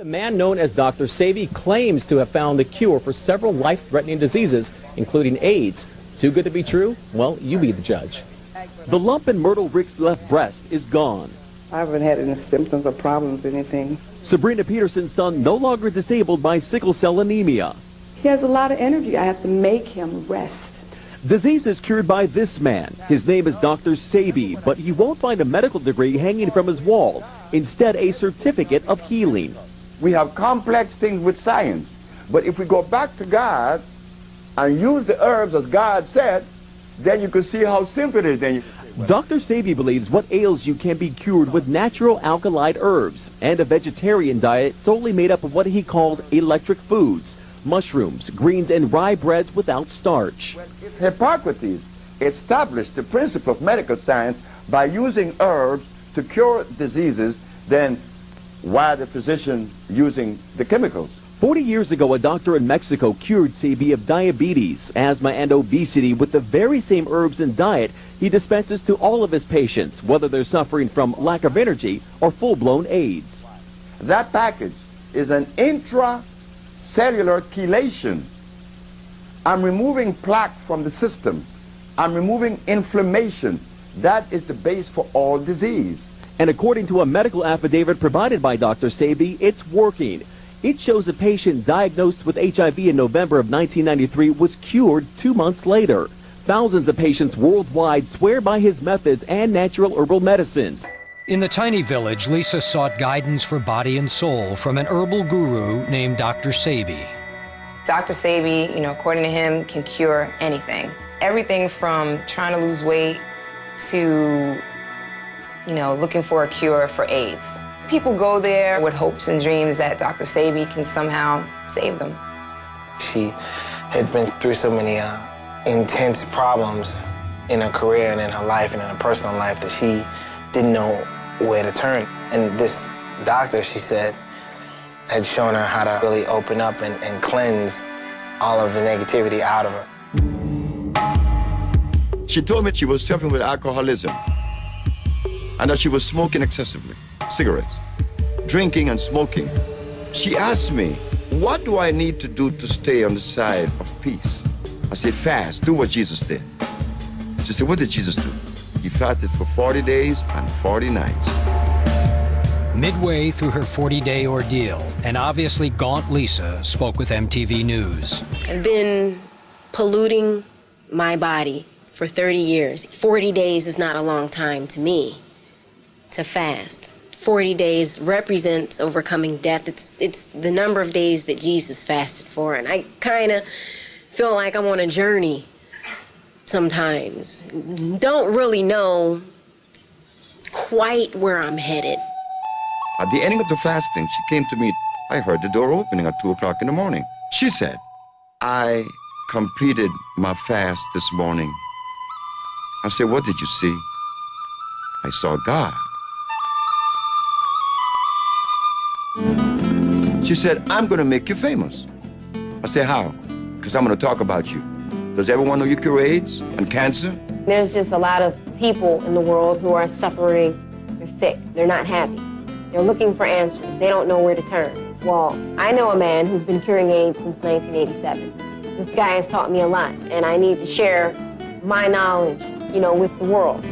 The man known as Dr. Sebi claims to have found the cure for several life-threatening diseases, including AIDS. Too good to be true? Well, you be the judge. The lump in Myrtle Rick's left breast is gone. I haven't had any symptoms or problems, anything. Sabrina Peterson's son no longer disabled by sickle cell anemia. He has a lot of energy. I have to make him rest. Disease is cured by this man. His name is Dr. Sebi, but you won't find a medical degree hanging from his wall. Instead, a certificate of healing. We have complex things with science, but if we go back to God and use the herbs as God said, then you can see how simple it is. Then Dr. Sebi believes what ails you can be cured with natural alkaloid herbs and a vegetarian diet solely made up of what he calls electric foods mushrooms, greens, and rye breads without starch. Hippocrates established the principle of medical science by using herbs to cure diseases, then why the physician using the chemicals? 40 years ago, a doctor in Mexico cured Sebi of diabetes, asthma, and obesity with the very same herbs and diet he dispenses to all of his patients, whether they're suffering from lack of energy or full-blown AIDS. That package is an intracellular chelation. I'm removing plaque from the system. I'm removing inflammation. That is the base for all disease. And according to a medical affidavit provided by Dr. Sebi, it's working. It shows a patient diagnosed with HIV in November of 1993 was cured two months later. Thousands of patients worldwide swear by his methods and natural herbal medicines. In the tiny village, Lisa sought guidance for body and soul from an herbal guru named Dr. Sebi. Dr. Sebi, you know, according to him, can cure anything. Everything from trying to lose weight to, you know, looking for a cure for AIDS. People go there with hopes and dreams that Dr. Sebi can somehow save them. She had been through so many uh, intense problems in her career and in her life and in her personal life that she didn't know where to turn. And this doctor, she said, had shown her how to really open up and, and cleanse all of the negativity out of her. She told me she was suffering with alcoholism and that she was smoking excessively, cigarettes, drinking and smoking. She asked me, what do I need to do to stay on the side of peace? I said, fast, do what Jesus did. She said, what did Jesus do? He fasted for 40 days and 40 nights. Midway through her 40-day ordeal, an obviously gaunt Lisa spoke with MTV News. I've been polluting my body for 30 years. 40 days is not a long time to me to fast. 40 days represents overcoming death. It's, it's the number of days that Jesus fasted for. And I kind of feel like I'm on a journey sometimes. Don't really know quite where I'm headed. At the ending of the fasting, she came to me. I heard the door opening at 2 o'clock in the morning. She said, I completed my fast this morning. I said, What did you see? I saw God. She said, I'm going to make you famous. I said, How? Because I'm going to talk about you. Does everyone know you cure AIDS and cancer? There's just a lot of people in the world who are suffering. They're sick. They're not happy. They're looking for answers. They don't know where to turn. Well, I know a man who's been curing AIDS since 1987. This guy has taught me a lot, and I need to share my knowledge, you know, with the world.